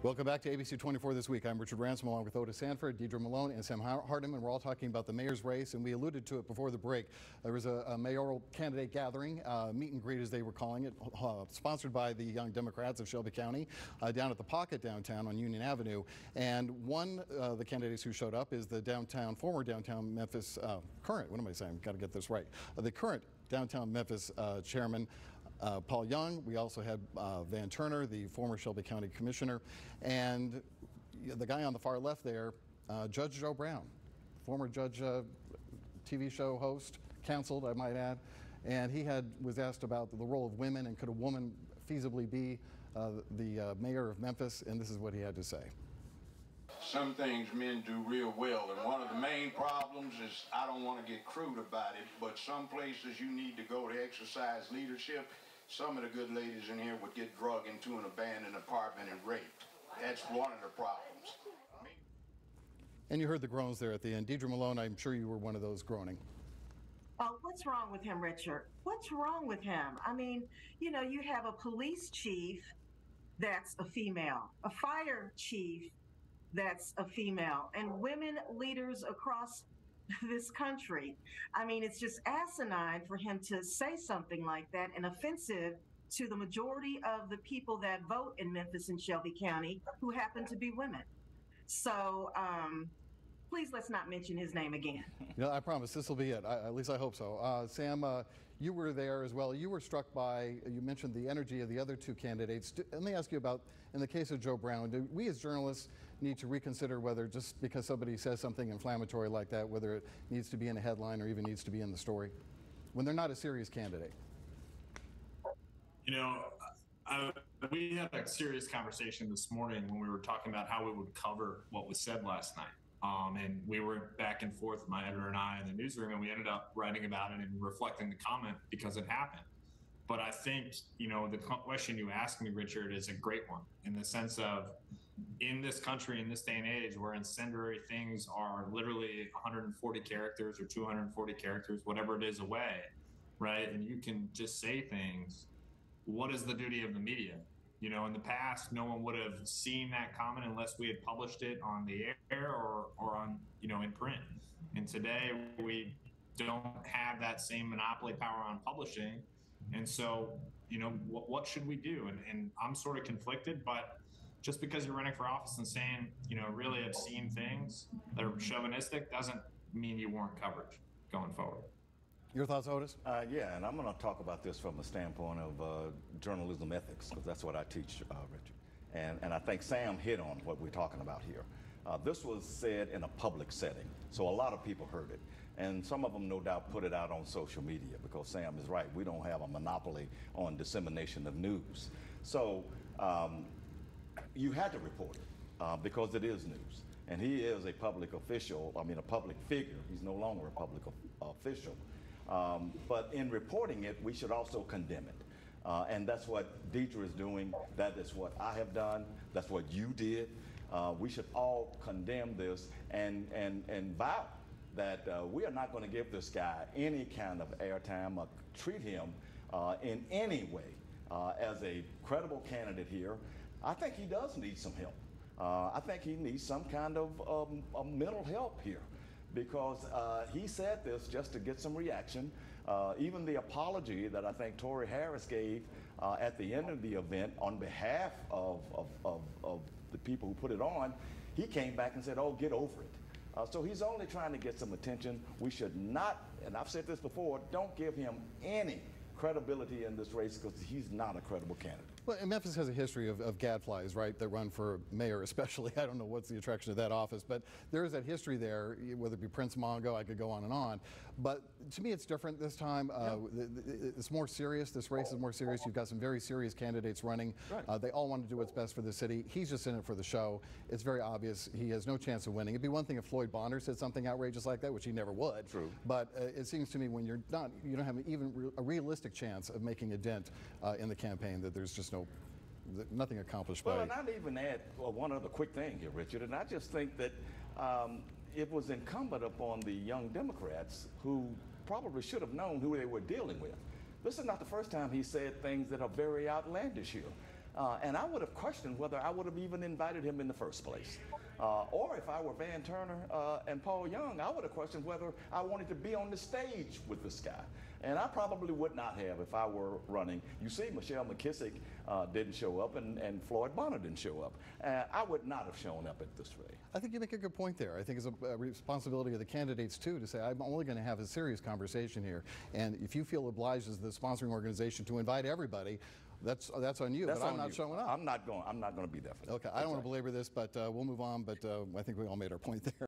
Welcome back to ABC 24 this week. I'm Richard Ransom along with Otis Sanford, Deidre Malone, and Sam Hardiman. We're all talking about the mayor's race, and we alluded to it before the break. There was a, a mayoral candidate gathering, uh, meet and greet as they were calling it, uh, sponsored by the Young Democrats of Shelby County, uh, down at the Pocket downtown on Union Avenue. And one of uh, the candidates who showed up is the downtown, former downtown Memphis, uh, current, what am I saying? Got to get this right. Uh, the current downtown Memphis chairman, uh, Paul Young. We also had uh, Van Turner, the former Shelby County Commissioner, and the guy on the far left there, uh, Judge Joe Brown, former Judge uh, TV show host, canceled, I might add, and he had was asked about the role of women and could a woman feasibly be uh, the mayor of Memphis, and this is what he had to say. Some things men do real well, and one of the main problems is I don't want to get crude about it, but some places you need to go to exercise leadership some of the good ladies in here would get drugged into an abandoned apartment and raped. That's one of the problems. And you heard the groans there at the end. Deidre Malone, I'm sure you were one of those groaning. Oh, what's wrong with him, Richard? What's wrong with him? I mean, you know, you have a police chief that's a female, a fire chief that's a female, and women leaders across this country. I mean, it's just asinine for him to say something like that and offensive to the majority of the people that vote in Memphis and Shelby County who happen to be women. So, um, please let's not mention his name again. Yeah, I promise this will be it. I, at least I hope so. Uh, Sam, uh, you were there as well. You were struck by, you mentioned the energy of the other two candidates. Do, let me ask you about, in the case of Joe Brown, do we as journalists need to reconsider whether just because somebody says something inflammatory like that, whether it needs to be in a headline or even needs to be in the story, when they're not a serious candidate? You know, I, we had a serious conversation this morning when we were talking about how we would cover what was said last night. Um, and we were back and forth, my editor and I, in the newsroom, and we ended up writing about it and reflecting the comment because it happened. But I think, you know, the question you asked me, Richard, is a great one in the sense of in this country, in this day and age, where incendiary things are literally 140 characters or 240 characters, whatever it is, away, right? And you can just say things. What is the duty of the media? You know, in the past, no one would have seen that comment unless we had published it on the air or, or on, you know, in print. And today we don't have that same monopoly power on publishing. And so, you know, what, what should we do? And, and I'm sort of conflicted, but just because you're running for office and saying, you know, really obscene things that are chauvinistic doesn't mean you warrant coverage going forward. Your thoughts, Otis? Uh, yeah, and I'm going to talk about this from a standpoint of uh, journalism ethics, because that's what I teach, uh, Richard. And, and I think Sam hit on what we're talking about here. Uh, this was said in a public setting, so a lot of people heard it. And some of them, no doubt, put it out on social media because Sam is right. We don't have a monopoly on dissemination of news. So um, you had to report it uh, because it is news. And he is a public official, I mean, a public figure. He's no longer a public official. Um, but in reporting it, we should also condemn it. Uh, and that's what Deidre is doing. That is what I have done. That's what you did. Uh, we should all condemn this and, and, and vow that uh, we are not going to give this guy any kind of airtime or treat him uh, in any way uh, as a credible candidate here. I think he does need some help. Uh, I think he needs some kind of um, mental help here because uh, he said this just to get some reaction. Uh, even the apology that I think Tori Harris gave uh, at the end of the event on behalf of, of, of, of, the people who put it on, he came back and said, oh, get over it. Uh, so he's only trying to get some attention. We should not, and I've said this before, don't give him any credibility in this race because he's not a credible candidate. Well, Memphis has a history of, of gadflies, right, that run for mayor especially. I don't know what's the attraction of that office, but there is that history there, whether it be Prince Mongo, I could go on and on. But to me, it's different this time. Uh, it's more serious. This race is more serious. You've got some very serious candidates running. Right. Uh, they all want to do what's best for the city. He's just in it for the show. It's very obvious he has no chance of winning. It'd be one thing if Floyd Bonner said something outrageous like that, which he never would. True. But uh, it seems to me when you're not, you don't have even re a realistic realistic chance of making a dent uh, in the campaign that there's just no nothing accomplished well, by. Well, and I'd even add well, one other quick thing here, Richard, and I just think that um, it was incumbent upon the young Democrats who probably should have known who they were dealing with. This is not the first time he said things that are very outlandish here. Uh, and I would have questioned whether I would have even invited him in the first place. Uh, or if I were Van Turner uh, and Paul Young, I would have questioned whether I wanted to be on the stage with this guy. And I probably would not have if I were running. You see, Michelle McKissack uh, didn't show up, and, and Floyd Bonner didn't show up. Uh, I would not have shown up at this rally. I think you make a good point there. I think it's a, a responsibility of the candidates too to say, I'm only going to have a serious conversation here. And if you feel obliged as the sponsoring organization to invite everybody, that's that's on you. That's but I'm not you. showing up. I'm not going. I'm not going to be there for that. okay, I don't want to belabor this, but uh, we'll move on. But uh, I think we all made our point there.